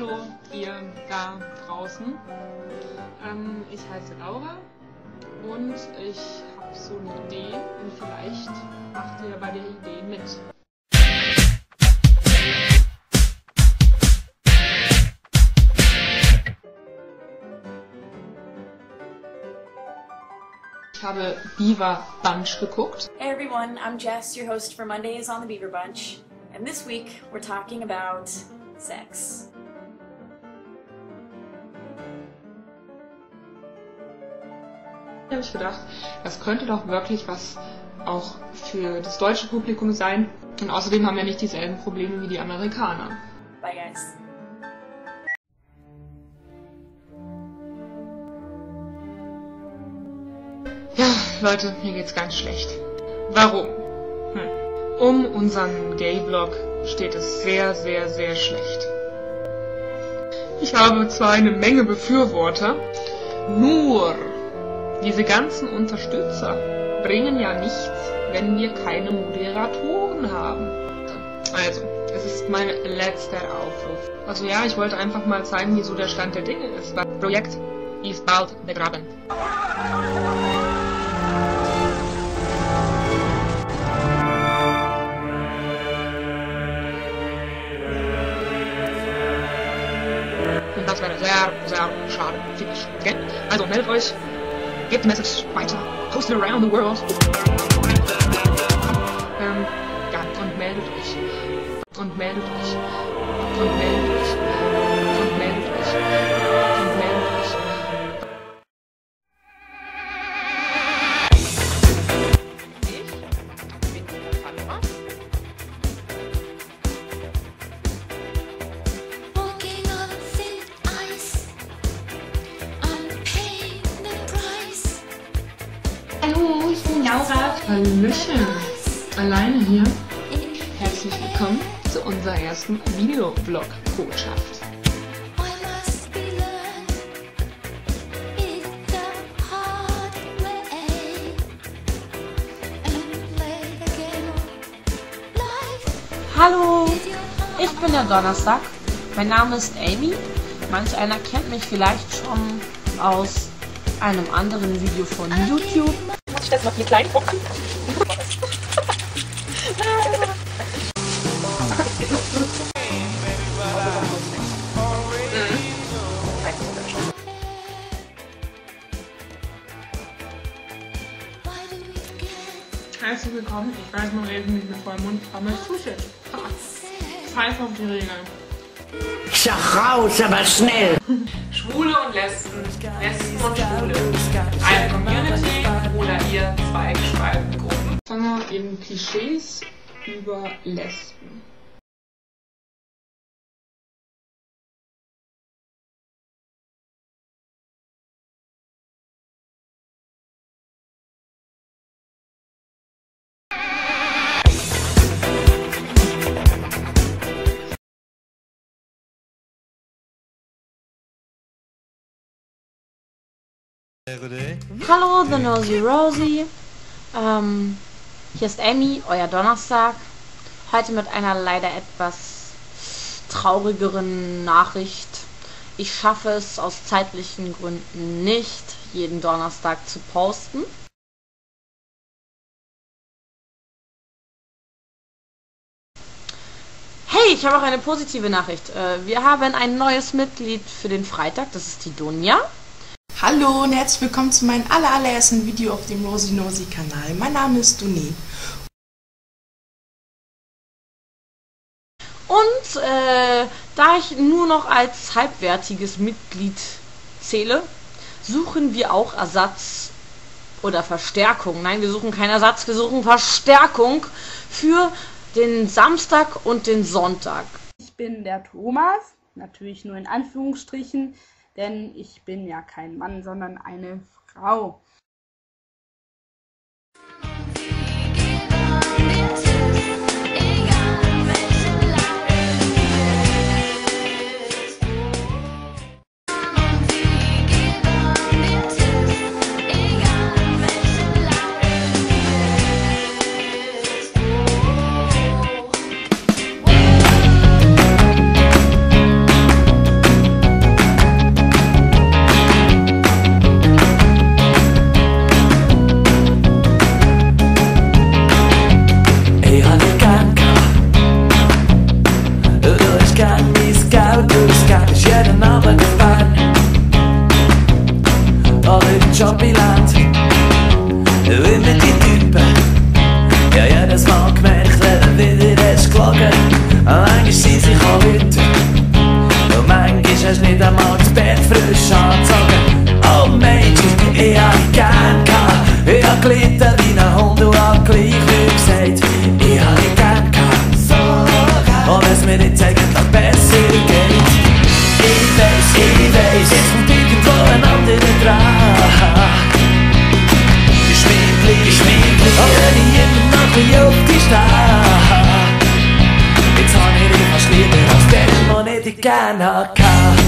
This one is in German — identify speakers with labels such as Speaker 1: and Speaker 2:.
Speaker 1: Hallo, ihr da draußen. Ähm, ich heiße Laura und ich habe so eine Idee und vielleicht macht ihr bei der Idee mit. Ich habe Beaver Bunch geguckt.
Speaker 2: Hey everyone, I'm Jess, your host for Mondays on the Beaver Bunch, and this week we're talking about sex.
Speaker 1: Habe ich gedacht, das könnte doch wirklich was auch für das deutsche Publikum sein. Und außerdem haben wir nicht dieselben Probleme wie die Amerikaner.
Speaker 2: Bye guys.
Speaker 1: Ja, Leute, mir geht's ganz schlecht. Warum? Hm. Um unseren Gay-Blog steht es sehr, sehr, sehr schlecht. Ich habe zwar eine Menge Befürworter, nur diese ganzen Unterstützer bringen ja nichts, wenn wir keine Moderatoren haben. Also, es ist mein letzter Aufruf. Also ja, ich wollte einfach mal zeigen, wieso der Stand der Dinge ist. Das Projekt ist bald begraben. Und das wäre sehr, sehr schade? Also meldet euch, gebt die Message weiter, post it around the world. Ähm, ja, und meldet euch. Und meldet euch. Und meldet euch. Hallo, ich bin Laura. Hallöchen. Alleine hier. Herzlich willkommen zu unserer ersten Videoblog-Botschaft.
Speaker 3: Hallo, ich bin der Donnerstag. Mein Name ist Amy. Manch einer kennt mich vielleicht schon aus einem anderen Video von YouTube.
Speaker 1: Ich das noch hier klein
Speaker 4: get
Speaker 1: Herzlich willkommen. Ich weiß noch eben nicht mit vollem Mund, aber ich tue jetzt. Pfeif auf die Regeln.
Speaker 5: Sag raus, aber schnell.
Speaker 1: Schwule und Lesben, Lesben und Schwule. Eine in Klischees über Lesben.
Speaker 3: Hallo, The Nosy Rosie. Ähm, hier ist Amy, euer Donnerstag. Heute mit einer leider etwas traurigeren Nachricht. Ich schaffe es aus zeitlichen Gründen nicht, jeden Donnerstag zu posten. Hey, ich habe auch eine positive Nachricht. Äh, Wir haben ein neues Mitglied für den Freitag, das ist die Dunja.
Speaker 6: Hallo und herzlich willkommen zu meinem aller, allerersten Video auf dem Rosi Nosi Kanal. Mein Name ist Duni.
Speaker 3: Und äh, da ich nur noch als halbwertiges Mitglied zähle, suchen wir auch Ersatz oder Verstärkung. Nein, wir suchen keinen Ersatz, wir suchen Verstärkung für den Samstag und den Sonntag.
Speaker 7: Ich bin der Thomas, natürlich nur in Anführungsstrichen, denn ich bin ja kein Mann, sondern eine Frau.
Speaker 4: Egal
Speaker 8: ketika nakal